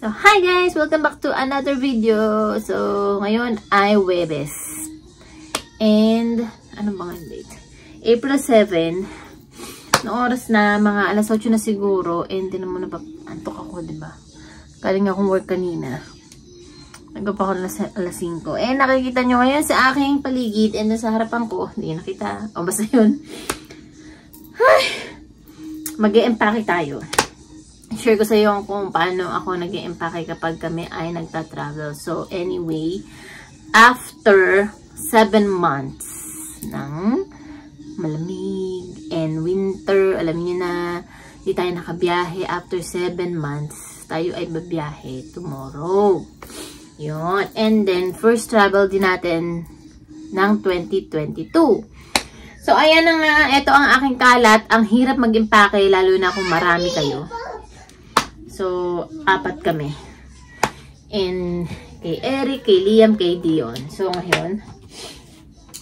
So, hi guys! Welcome back to another video. So, ngayon ay Webes. And, ano ba nga date? April 7. No oras na, mga alas 8 na siguro. And, din naman na antok ako, ba? Galing akong work kanina. Nagpa ako alas, alas 5. And, nakikita nyo ngayon sa aking paligid. And, sa harapan ko, hindi nakita. O, basta yun. Ay! Mag-e-empake tayo share ko sa iyo kung paano ako nag empake kapag kami ay nagta-travel. So, anyway, after 7 months ng malamig and winter, alam niyo na, di tayo nakabiyahe. After 7 months, tayo ay babiyahe tomorrow. Yun. And then, first travel din natin ng 2022. So, ayan na nga, ito ang aking kalat. Ang hirap mag-impake, lalo na kung marami kayo. So, apat kami. And, kay Eric, kay Liam, kay Dion. So, ngayon,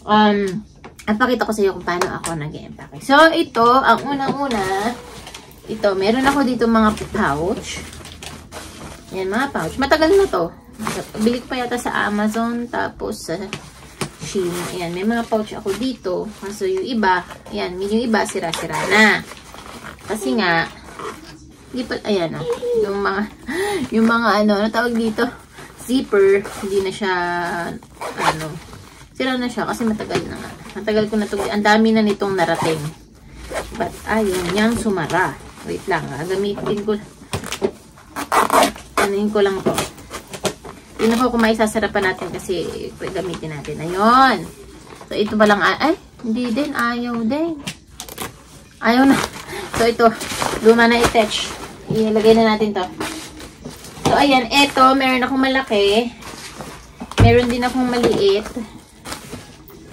um, napakita ko sa iyo kung paano ako nag-empake. So, ito, ang unang-una, ito, meron ako dito mga pouch. Yan, mga pouch. Matagal na to. Bili pa yata sa Amazon, tapos sa Shein. Ayan, may mga pouch ako dito. Kaso yung iba, ayan, yung iba, sira-sira na. Kasi nga, hindi pa, ayan o. Oh, yung mga, yung mga ano, ano tawag dito? Zipper, hindi na siya, ano, sira na siya kasi matagal na nga. Matagal ko na ito, ang dami na nitong narating. But, ayun, niyang sumara. Wait lang, gagamitin ko, anuhin ko lang to. Yun ako kung maisasarapan natin kasi gamitin natin. Ayun. So, ito pa lang, ay, hindi din, ayaw din. Ayaw na. So, ito, luma na i-touch. Ilagay na natin to. So, ayan. Ito, meron akong malaki. Meron din akong maliit.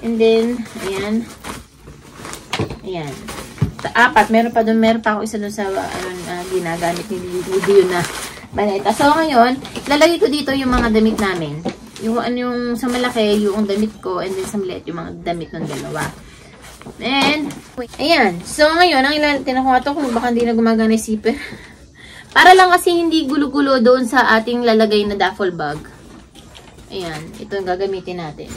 And then, ayan. Ayan. Sa apat, meron pa doon, meron pa ako isa doon sa, ano, uh, ginagamit ni video na maleta. So, ngayon, lalagay ko dito yung mga damit namin. Yung, ano, yung sa malaki, yung damit ko, and then sa maliit, yung mga damit ng dalawa. And, ayan. So, ngayon, ang na ko ito, kung baka hindi na gumagana yung zipper. Para lang kasi hindi gulo-gulo doon sa ating lalagay na duffel bag. Ayan, ito yung gagamitin natin.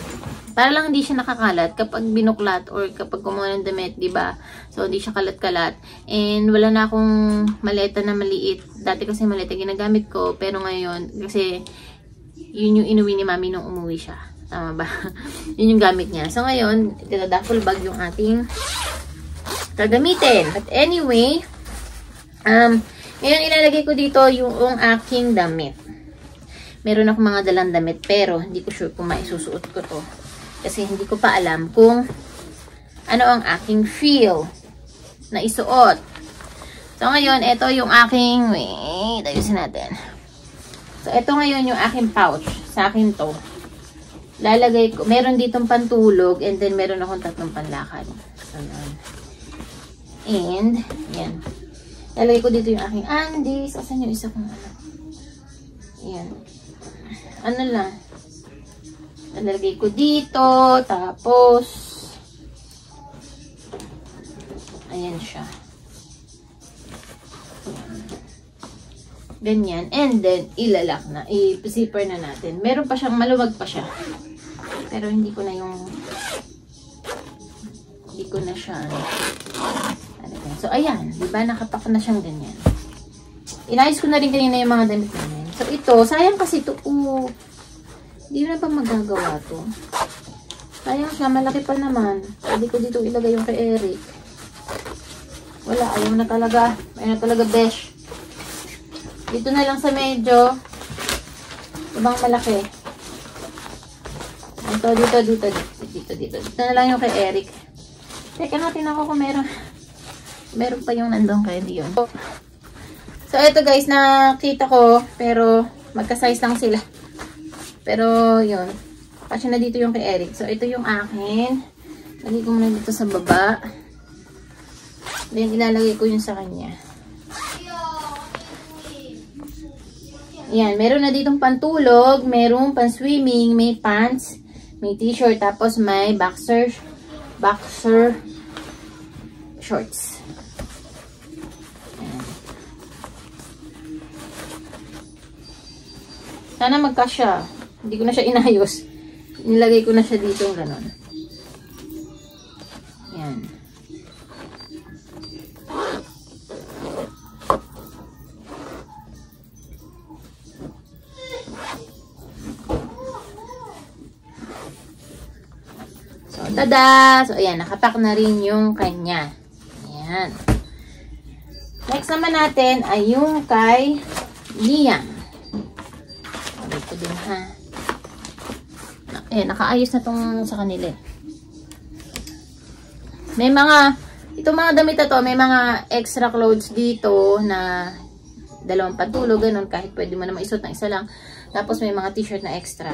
Para lang hindi siya nakakalat kapag binuklat or kapag kumuha ng damit, ba diba? So, hindi siya kalat-kalat. And wala na akong maleta na maliit. Dati kasi maleta ginagamit ko, pero ngayon, kasi yun yung inuwi ni mami nung umuwi siya. Tama ba? yun yung gamit niya. So, ngayon, duffel bag yung ating gagamitin. But anyway, um, ngayon, ilalagay ko dito yung, aking damit. Meron akong mga dalang damit, pero hindi ko sure kung maisusuot ko to. Kasi hindi ko pa alam kung ano ang aking feel na isuot. So, ngayon, ito yung aking, wait, ayusin natin. So, ito ngayon yung aking pouch. Sa akin to. Lalagay ko, meron ditong pantulog, and then meron akong tatlong panlakad. Ayan. And, yan. Lalagay ko dito yung aking Andes. Asan yung isa kong ano? Ayan. Ano lang. Lalagay ko dito. Tapos, ayan siya. Ganyan. And then, ilalak na. I-zipper na natin. Meron pa siyang, maluwag pa siya. Pero hindi ko na yung, hindi ko na siya, ano, So, ayan. Diba? Nakapak na siyang ganyan. Inayos ko na rin kanina yung mga damit namin. So, ito. Sayang kasi ito. Uh, hindi na ba magagawa to? Sayang siya. Malaki pa naman. Pwede ko dito ilagay yung kay Eric. Wala. Ayaw na talaga. Ayaw na talaga besh. Dito na lang sa medyo. Ibang malaki. Ito, dito, dito, dito, dito, dito. Dito na lang yung kay Eric. Teka natin ako kung meron. Meron pa yung nandun kay Dion. So, ito guys, nakita ko, pero magka-size lang sila. Pero, yun. Kasi na dito yung kay Eric. So, ito yung akin. Lagay ko muna dito sa baba. Then, ilalagay ko yun sa kanya. Yan, meron na ditong pantulog, meron pan-swimming, may pants, may t-shirt, tapos may boxer, boxer shorts. Sana magkasya. Hindi ko na siya inayos. Nilagay ko na siya dito ganon. Yan. So, tada! So, ayan, nakapak na rin yung kanya. Ayan. Next naman natin ay yung kay Liam. Sabi ko din ha. Eh, nakaayos na tong sa kanila eh. May mga, itong mga damit na to, may mga extra clothes dito na dalawang pantulog, ganun, kahit pwede mo naman isuot ng isa lang. Tapos may mga t-shirt na extra.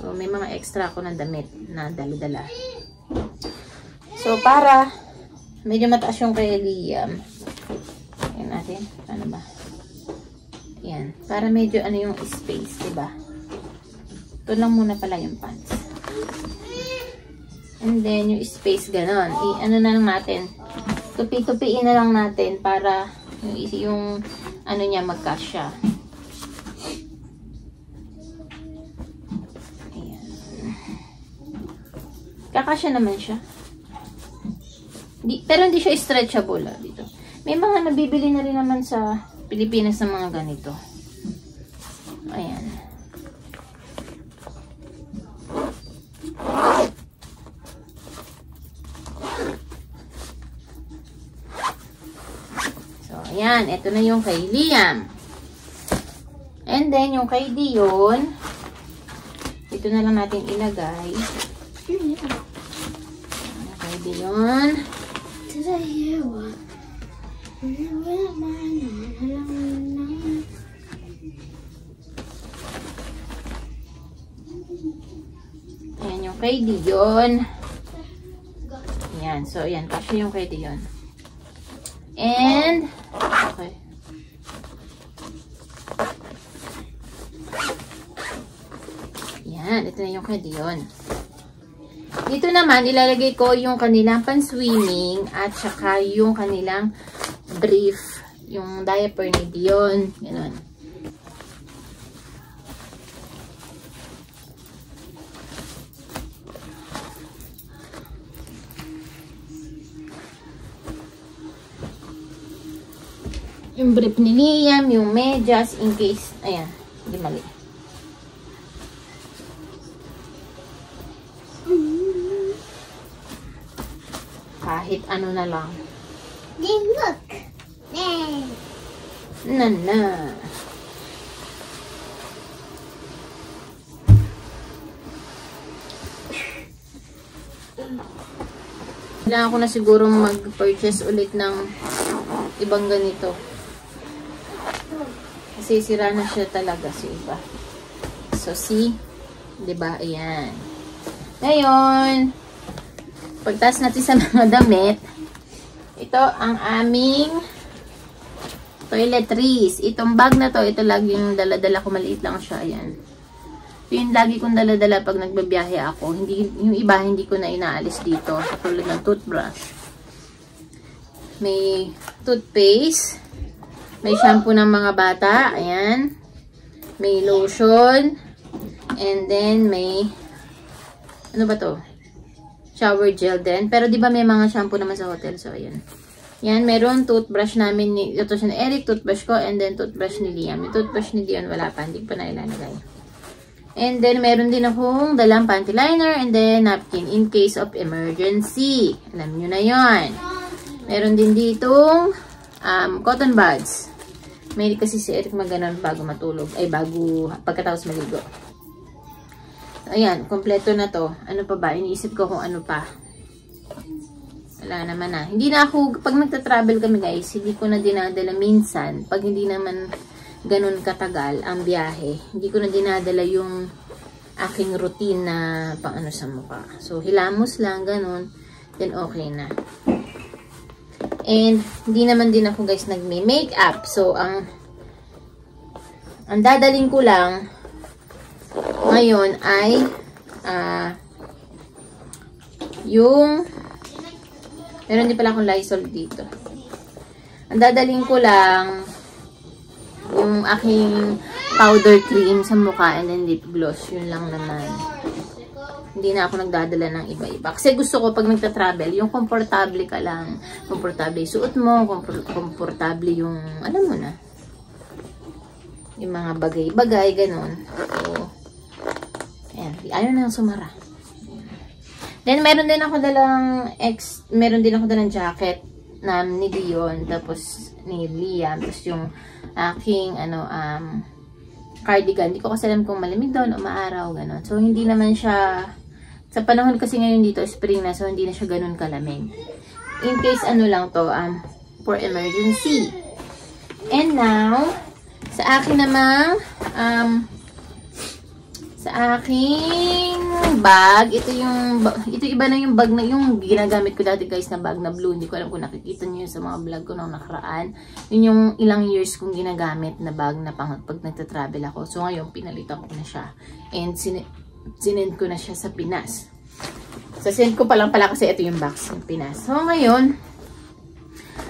So, may mga extra ako ng damit na dala-dala. So, para medyo mataas yung kay Liam. Ayan natin. Ano ba? Ayan. Para medyo ano yung space, diba? Ito lang muna pala yung pants. And then, yung space ganon. I, ano na lang natin. Tupi-tupiin na lang natin para yung, yung ano niya magkasya. Ayan. Kakasya naman siya. Di, pero hindi siya stretchable ah, dito. May mga nabibili na rin naman sa Pilipinas ng mga ganito. Ayan. So, ayan. Ito na yung kay Liam. And then, yung kay Dion, ito na lang natin ilagay. Kay Dion. Ayan yung kay Dion. Ayan. So, ayan. Kasi yung kay Dion. And, okay. Ayan. Ito na yung kay Dion. Dito naman, ilalagay ko yung kanilang pan-swimming at saka yung kanilang brief, yung diaper ni Dion. Ganun. Yung brief ni Liam, yung medyas, in case, ayan, hindi mali. Kahit ano na lang. Then look. Then. Na na. Kailangan ko na siguro mag-purchase ulit ng ibang ganito. Kasi sira na siya talaga si iba. So, see? 'Di ba Ayan. Ngayon, pagtas natin sa mga damit, ito ang aming toiletries. Itong bag na to, ito lagi yung dala-dala ko. Maliit lang siya. Ayan. Ito yung lagi kong dala-dala pag nagbabiyahe ako. Hindi, yung iba, hindi ko na inaalis dito. Katulad ng toothbrush. May toothpaste. May shampoo ng mga bata. Ayan. May lotion. And then, may ano ba to? Shower gel din. Pero di ba may mga shampoo naman sa hotel. So, ayan. Yan, meron toothbrush namin ni, ito siya ni Eric, toothbrush ko, and then toothbrush ni Liam. Yung toothbrush ni Dion, wala pa, hindi pa na ilalagay. And then, meron din akong dalang panty liner, and then napkin in case of emergency. Alam nyo na yon. Meron din ditong um, cotton buds. May kasi si Eric maganon bago matulog, ay bago, pagkatapos maligo. Ayan, kompleto na to. Ano pa ba? Iniisip ko kung ano pa. Wala naman na. Hindi na ako, pag nagta-travel kami guys, hindi ko na dinadala minsan. Pag hindi naman ganun katagal ang biyahe, hindi ko na dinadala yung aking routine na pang ano sa mukha. So, hilamos lang, ganun. Then, okay na. And, hindi naman din ako guys nagme-makeup. So, ang ang dadaling ko lang ngayon ay uh, yung meron din pala akong Lysol dito. Ang dadaling ko lang yung aking powder cream sa mukha and then lip gloss. Yun lang naman. Hindi na ako nagdadala ng iba-iba. Kasi gusto ko pag nagta-travel, yung komportable ka lang. Komportable yung suot mo, kompor komportable yung, alam mo na, yung mga bagay-bagay, ganun. So, ayan. Ayaw na sumara. Then, meron din ako dalang ex, meron din ako dalang jacket na ni Dion, tapos ni Liam, tapos yung aking, ano, um, cardigan. Hindi ko kasi alam kung malamig doon o maaraw, ganun. So, hindi naman siya sa panahon kasi ngayon dito, spring na, so hindi na siya ganun kalamig. In case ano lang to, um, for emergency. And now, sa akin namang, um, sa aking bag, ito yung, ito iba na yung bag na, yung ginagamit ko dati guys na bag na blue. Hindi ko alam kung nakikita niyo sa mga vlog ko nung nakaraan. Yun yung ilang years kong ginagamit na bag na pang, pag nagta-travel ako. So ngayon, pinalitan ko na siya. And sin sinend ko na siya sa Pinas. So, send ko pa lang pala kasi ito yung box ng Pinas. So, ngayon,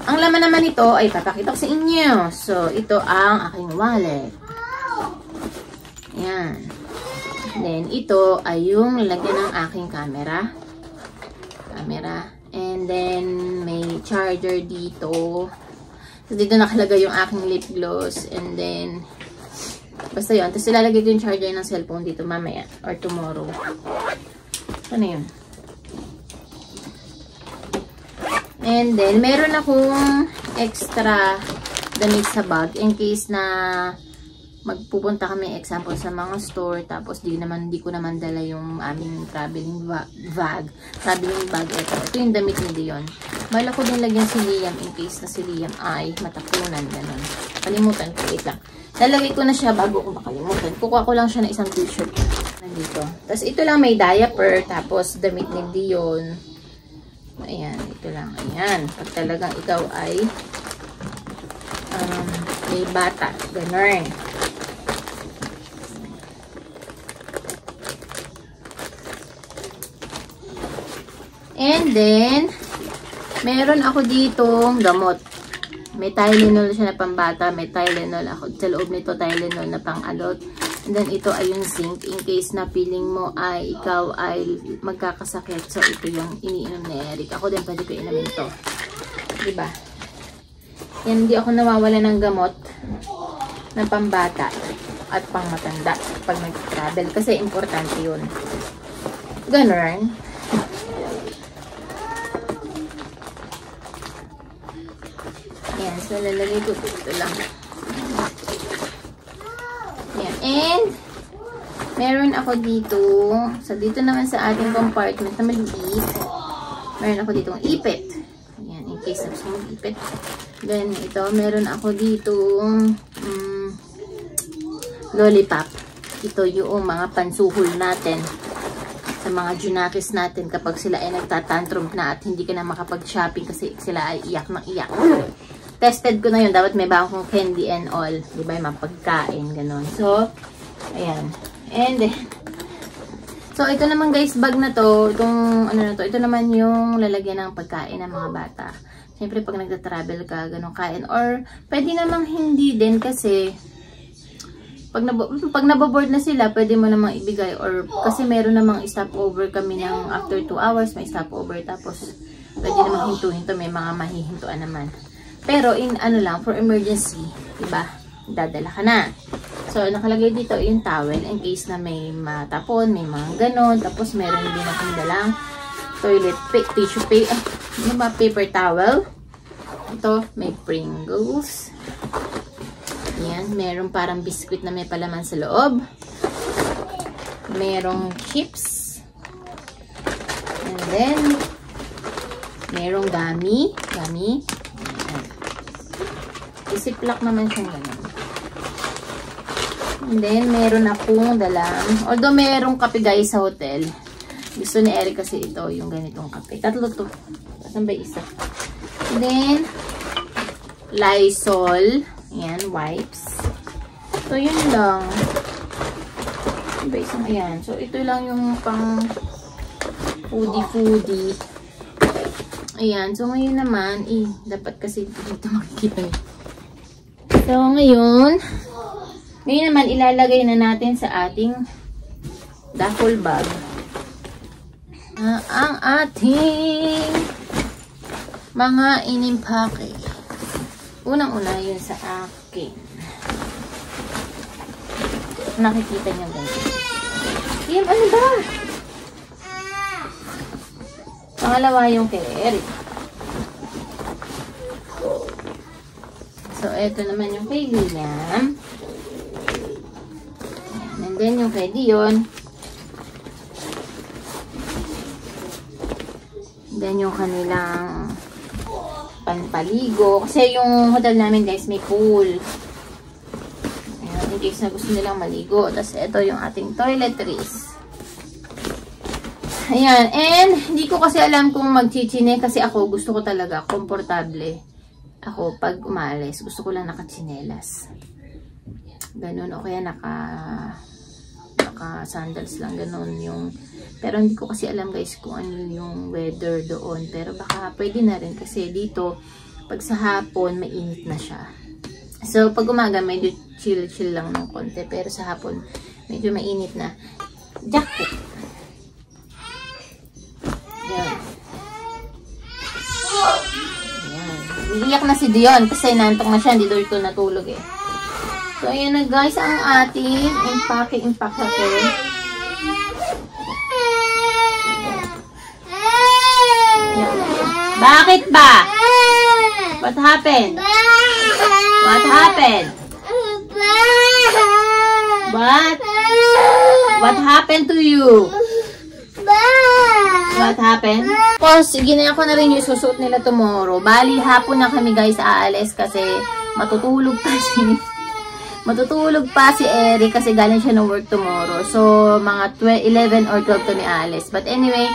ang laman naman nito ay papakita ko sa inyo. So, ito ang aking wallet. Ayan. Then, ito ay yung lalagyan ng aking camera. Camera. And then, may charger dito. So, dito nakalagay yung aking lip gloss. And then, basta yun. Tapos, ilalagay ko yung charger ng cellphone dito mamaya or tomorrow. Ano yun? And then, meron akong extra damit sa bag in case na magpupunta kami example sa mga store tapos di naman di ko naman dala yung aming traveling bag traveling bag ito ito yung damit ni Dion mala ko din lagyan si Liam in case na si Liam ay matakunan ganun kalimutan ko wait lang lalagay ko na siya bago ko makalimutan kukuha ko lang siya ng isang t-shirt nandito tapos ito lang may diaper tapos damit ni Dion Ayan, ito lang. Ayan. Pag talagang ikaw ay um, may bata. Ganun. And then, meron ako ditong gamot. May Tylenol siya na pambata. May Tylenol ako. Sa loob nito, Tylenol na pang-adult. And then, ito ay yung zinc in case na feeling mo ay ikaw ay magkakasakit. So, ito yung iniinom ni Eric. Ako din pwede ko inumin to. Diba? Yan, hindi ako nawawala ng gamot ng pambata at pang matanda pag nag-travel. Kasi importante yun. Ganun. Yan. So, lalagay ko dito lang. And, meron ako dito, so dito naman sa ating compartment na maliit, meron ako dito ipit. Ayan, in case na gusto ipit. Then, ito, meron ako dito um, lollipop. Ito yung mga pansuhol natin sa mga junakis natin kapag sila ay nagtatantrum na at hindi ka na makapag-shopping kasi sila ay iyak ng iyak. Tested ko na yun. Dapat may bago candy and all. Di ba? Yung pagkain. Ganon. So, ayan. And, so, ito naman guys, bag na to. Itong, ano na to. Ito naman yung lalagyan ng pagkain ng mga bata. Siyempre, pag nagta-travel ka, ganun kain. Or, pwede namang hindi din kasi, pag, nab pag naboboard na sila, pwede mo namang ibigay. Or, kasi meron namang stopover kami ng after 2 hours, may stopover. Tapos, pwede namang hinto-hinto. May mga mahihintuan naman. Pero in ano lang, for emergency, diba? Dadala ka na. So, nakalagay dito yung towel in case na may matapon, may mga ganon. Tapos, meron din akong dalang toilet paper, tissue paper, ano ba, paper towel. Ito, may Pringles. Yan, meron parang biscuit na may palaman sa loob. Merong chips. And then, merong gummy. Gummy. Isiplak naman siya ganun. And then, meron akong dalang, although merong kape guys sa hotel. Gusto ni Eric kasi ito, yung ganitong kape. Tatlo to. Saan ba isa? And then, Lysol. Ayan, wipes. So, yun lang. Iba ayan. So, ito lang yung pang foodie-foodie. Ayan. So, ngayon naman, eh, dapat kasi dito makikita So, ngayon, Ngayon naman, ilalagay na natin sa ating duffel bag ah, ang ating mga inimpake. Unang-una yun sa akin. Nakikita niyo ganyan. Kim, ano ba? Pangalawa yung kay Eric. So, eto naman yung kay Liam. And then yung kay Dion. Then yung kanilang panpaligo. Kasi yung hotel namin guys may pool. Ayan, in case na gusto nilang maligo. Tapos ito yung ating toiletries. Ayan. And hindi ko kasi alam kung magchichine kasi ako gusto ko talaga komportable. Ako pag umalis gusto ko lang nakachinelas. Ganun o kaya naka naka sandals lang ganun yung pero hindi ko kasi alam guys kung ano yung weather doon. Pero baka pwede na rin kasi dito pag sa hapon mainit na siya. So pag umaga medyo chill chill lang ng konti pero sa hapon medyo mainit na. Jackpot yan yan iiyak na si Dion kasi nantok na siya hindi daw ito natulog eh So, ayan na guys, ang ating impake, impake okay. Bakit ba? What happened? What happened? What? What happened to you? What happened? Of course, ginaya ko na rin yung susuot nila tomorrow. Bali, hapon na kami guys aalis kasi matutulog kasi matutulog pa si Eric kasi galing siya ng work tomorrow. So, mga 12, 11 or 12 kami aalis. But anyway,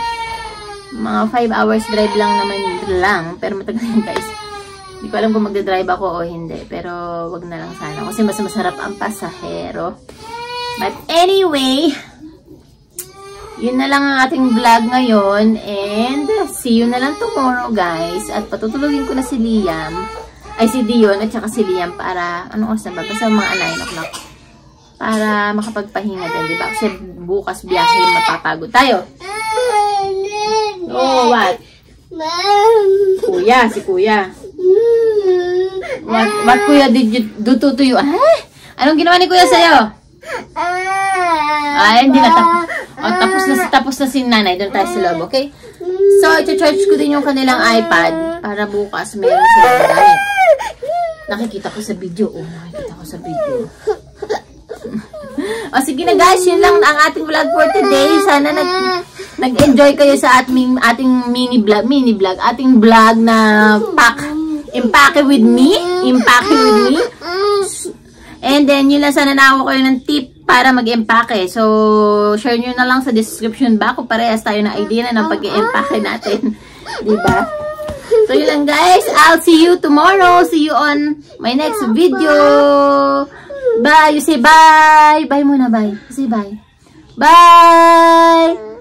mga 5 hours drive lang naman lang. Pero matagal yun guys. Hindi ko alam kung magdadrive ako o hindi. Pero wag na lang sana. Kasi mas masarap ang pasahero. But anyway, yun na lang ang ating vlog ngayon. And see you na lang tomorrow guys. At patutulogin ko na si Liam. Ay si Dion at saka si Liam para, anong oras na ba? Basta mga 9 o'clock. Para makapagpahinga din, di ba? Kasi bukas biyahe, mapapagod tayo. Oh, what? Kuya, si kuya. What, what kuya did you do to, to you? Ah? Anong ginawa ni kuya sa'yo? Ay, hindi na Oh, tapos na, tapos na si nanay. Doon tayo sa loob, okay? So, ito-charge ko din yung kanilang iPad para bukas meron silang gamit. Nakikita ko sa video. Oh, nakikita ko sa video. o sige na guys, yun lang ang ating vlog for today. Sana nag nag-enjoy kayo sa ating ating mini vlog, mini vlog, ating vlog na pack impake with me, impake with me. And then, yun lang sana nakuha kayo ng tip para mag-empake. So, share nyo na lang sa description ba kung parehas tayo na idea na ng pag-empake natin. diba? So, yun lang guys. I'll see you tomorrow. See you on my next video. Bye. You say bye. Bye muna, bye. You say bye. Bye.